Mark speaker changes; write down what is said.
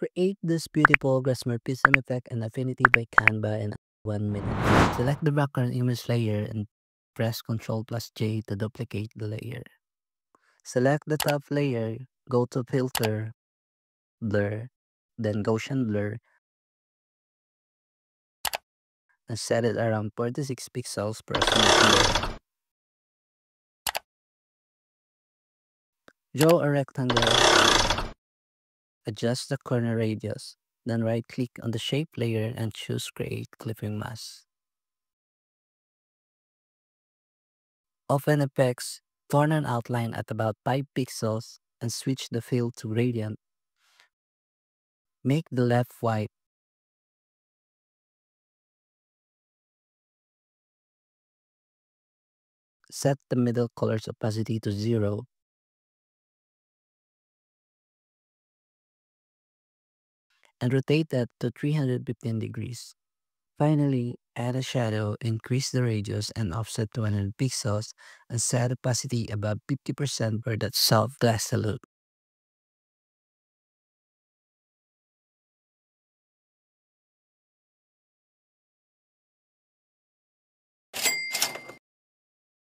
Speaker 1: Create this beautiful Glassmorphism effect and affinity by Canva in one minute. Select the background image layer and press Ctrl plus J to duplicate the layer. Select the top layer, go to Filter, Blur, then Gaussian Blur, and set it around 46 pixels per smooth Draw a rectangle. Adjust the corner radius. Then right click on the shape layer and choose create clipping mask. Open effects, turn an outline at about 5 pixels and switch the fill to gradient. Make the left white. Set the middle color's opacity to zero and rotate that to 315 degrees. Finally, add a shadow, increase the radius and offset to 100 pixels, and set opacity above 50% for that soft glassy look.